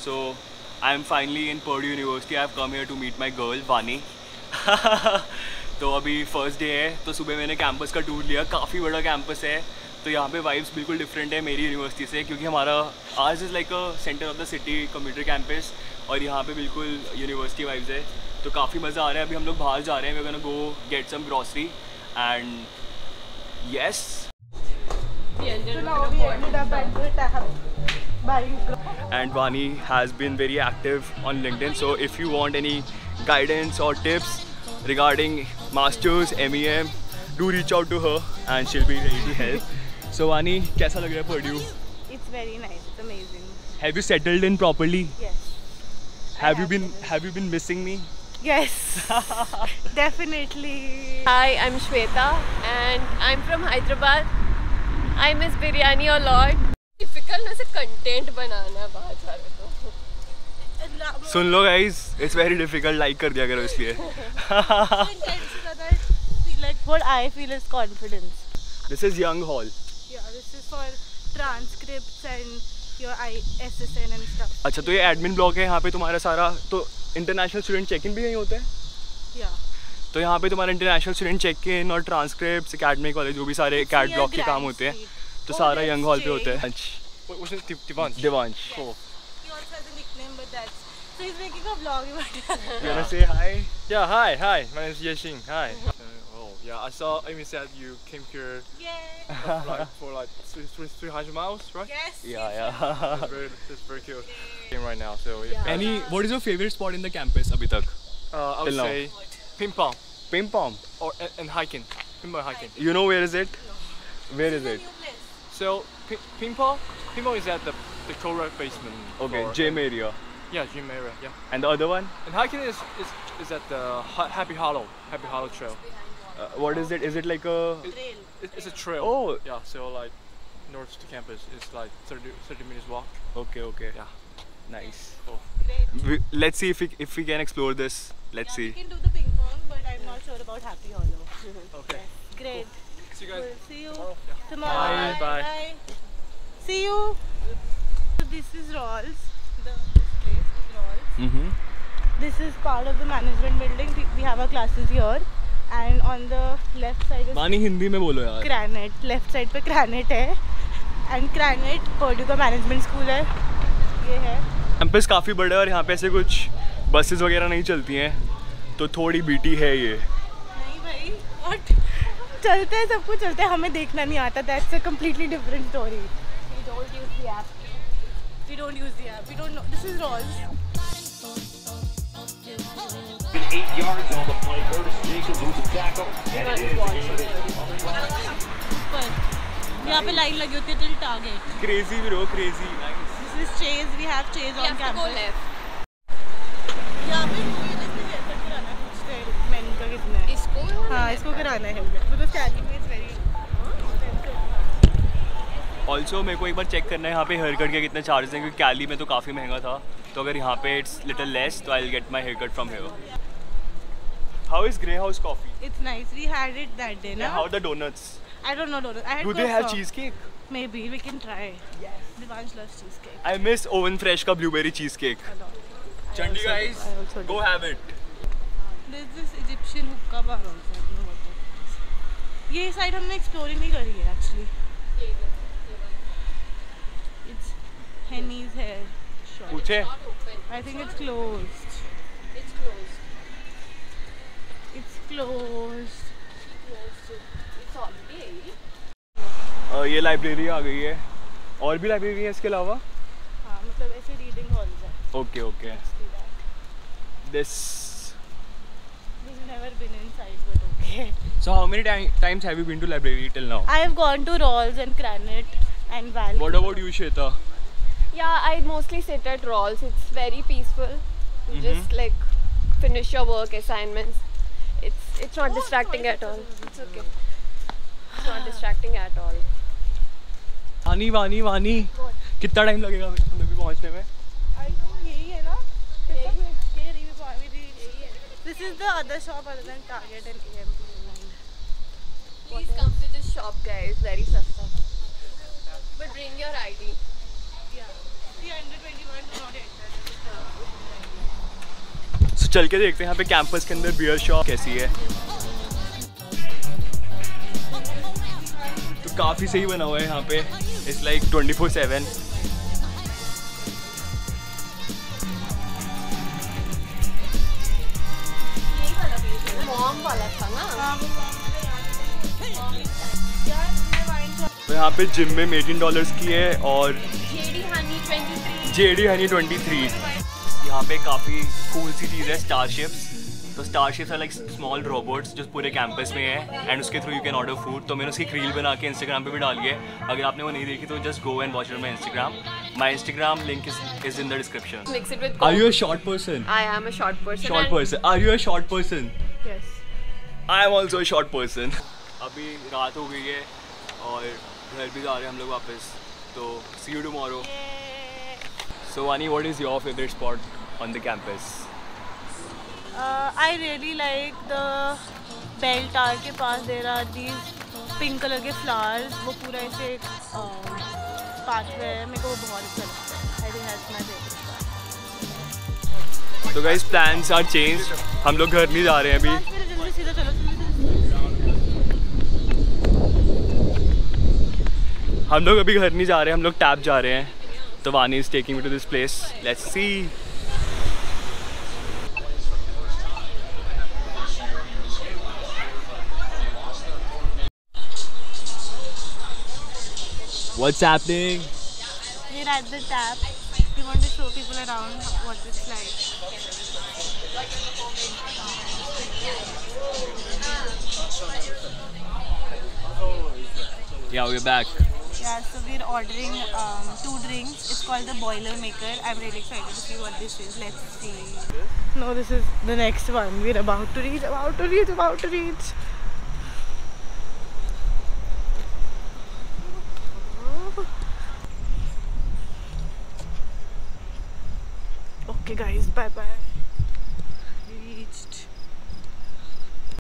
So I am finally in Purdue University. I have come here to meet my girl, Vani. तो अभी first day है तो सुबह मैंने कैंपस का टूर लिया। काफ़ी बड़ा कैंपस है। तो यहाँ पे वाइब्स बिल्कुल डिफरेंट है मेरी यूनिवर्सिटी से, क्योंकि हमारा आज is like a centre of the city computer campus और यहाँ पे बिल्कुल यूनिवर्सिटी वाइब्स है। तो काफ़ी मज़ा आ रहा है। अभी हम लोग बाहर जा रहे हैं। We go get some grocery and yes And Vani has been very active on LinkedIn. So if you want any guidance or tips regarding masters, MEM, do reach out to her and she'll be ready to help. so Vani, kaisa lag raha Purdue? It's very nice. It's amazing. Have you settled in properly? Yes. Have I you have been. Have you been missing me? Yes, definitely. Hi, I'm Shweta and I'm from Hyderabad. I miss biryani a lot. आजकल वैसे content बनाना बाहर जा तो सुन लो guys it's very difficult like कर दिया करो इसलिए। Like what I feel is confidence this is Young Hall या this is for transcripts and your ISSN and stuff अच्छा तो ये एडमिन ब्लॉक है यहाँ पे तुम्हारा सारा तो इंटरनेशनल स्टूडेंट चेक इन भी यहीं होते हैं? या तो यहाँ पे तुम्हारा इंटरनेशनल स्टूडेंट चेक इन और ट्रांसक्रिप्ट्स एकेडमिक वाले जो भी सारे कैट ब्लॉक के काम होते हैं। तो सारा यंग हॉल पे होते हैं। अच्छा। What, wasn't it Divansh? Divansh. Yes. Cool. He also has a nickname, but that's. So he's making a vlog about that. You wanna say hi? Yeah, hi, hi. My name is Yexing. Hi. Oh, yeah, I saw Amy said you came here yeah. like, for like 300 miles, right? Yes. Yeah, yeah. that's, very, that's very cute. Yeah. Right now, so yeah. Any, what is your favorite spot in the campus, Abhitak? Uh, I would Till say ping pong. Ping pong? Or, and, and hiking. Ping pong hiking. You know where is it? No. Where is, is it? So, ping pong ping pong is at the the co-rec basement. Okay, floor. gym area. Yeah, gym area. Yeah. And the other one? And hiking is is, is at the Happy Hollow, Happy Hollow Trail. Uh, what is it? Is it like a? Trail. It, it's a trail. Oh. Yeah. So like north to campus is like 30, 30 minutes walk. Okay, okay. Yeah. Nice. Cool. Great. We, let's see if we if we can explore this. Let's yeah, see. We can do the ping pong, but I'm not sure about Happy Hollow. Okay. Great. See you guys. We'll see you tomorrow. Yeah. tomorrow. Bye. Bye. See you. So this is Rolls. The this place is Rolls. Mm-hmm. This is part of the management building. We, we have our classes here, and on the left side मानी हिंदी में बोलो यार. Granite. Left side पे Granite है, and Granite Purdue का management school है. ये है. कैंपस काफ़ी बड़ा है और यहाँ पे ऐसे कुछ बसेस वगैरह नहीं चलती हैं तो थोड़ी बीटी है ये नहीं भाई what? चलते हैं सब कुछ चलते हैं हमें देखना नहीं आता that's a completely different story we don't use the app we don't use the app we don't know this is Rolls eight yards on the play. Curtis Jacobs with the tackle. And it is यहाँ पे line लगी होती है till target crazy bro crazy this is chase we have chase we on have to go campus left. यहाँ पे इसमें hair cut कराना है पूछते मेन का कितना है इसको हाँ इसको कराना है। बिकॉज़ कैली में इज़ वेरी ऑल्सो मेरे को एक बार चेक करना है यहाँ पे हेयर कट के कितने चार्जेस हैं क्योंकि कैली में तो काफ़ी महँगा था तो अगर यहाँ पे इट्स लिटिल लेस तो I will get my hair cut from here how is grey house coffee it's nice we had it that day ना how the donuts I don't know I had do they have cheesecake Maybe we can try. Yes. Divansh loves cheesecake. I miss oven fresh का blueberry cheesecake a lot. I चंडी also- guys I do. Go have it There's this Egyptian hookah bar also. I don't know what that is. ये side हमने explore ही नहीं करी है actually it's Henny's hair shop. पूछे I think it's closed. It's closed. It's closed. It's holiday. Uh, ये library आ गई है और भी लाइब्रेरी है इसके अलावा हाँ मतलब ऐसे रीडिंग हॉल्स है. Okay okay. This We've never been inside, but okay. So how many times have you been to library till now I have gone to Rolls and Granite and Valley. What about you Shweta Yeah, I mostly sit at Rolls. It's very peaceful. You Mhm. Just like finish your work assignments. It's it's not oh, distracting at all. It's okay. It's not distracting at all. वानी वानी वानी कितना time लगेगा हमें भी पहुँचने में I know यही है ना यही है ये रही भी यही है This is the other shop other than Target and AMP Please come to this shop, guys. Very sasta. But bring your ID. Yeah. The under 21 do not enter. चल के देखते हैं यहाँ पे कैंपस के अंदर बियर शॉप कैसी है तो काफ़ी सही बना हुआ है यहाँ पे it's like twenty four seven वाला था ना तो यहाँ पे जिम में एटीन डॉलर्स की है और JD honey 23 J D honey twenty three यहाँ पे काफ़ी कूल सी चीज़ है स्टारशिप्स तो स्टारशिप्स है लाइक स्मॉल रोबोट्स जो पूरे कैंपस में है एंड उसके through you can order food तो मैंने उसकी रील बना के इंस्टाग्राम पे भी डाली है। अगर आपने वो नहीं देखी तो just go and watch my Instagram my Instagram link is in the description are you a short person I am a short person short person are you a short person Yes. I am also short person अभी रात हो गई है और घर भी जा रहे हैं हम लोग वापस तो सी you tomorrow so Vani what is your favourite spot on the campus I really like the bell tower के पास. There are these pink color के flowers. वो पूरा ऐसे एक पाथवे है. मेरे को वो बहुत अच्छा लगता है. My favorite तो गाइस प्लान्स आर चेंज हम लोग घर नहीं जा रहे हैं अभी. हम लोग अभी घर नहीं जा रहे हैं हम लोग टैप जा रहे हैं तो Vani is taking to this place let's see What's happening? We're at the tap. We want to show people around what it's like. Yeah, we're back. Yeah, so we're ordering um, two drinks. It's called the Boiler Maker. I'm really excited to see what this is. Let's see. No, this is the next one. We're about to reach, about to reach, about to reach. Okay, guys, bye bye.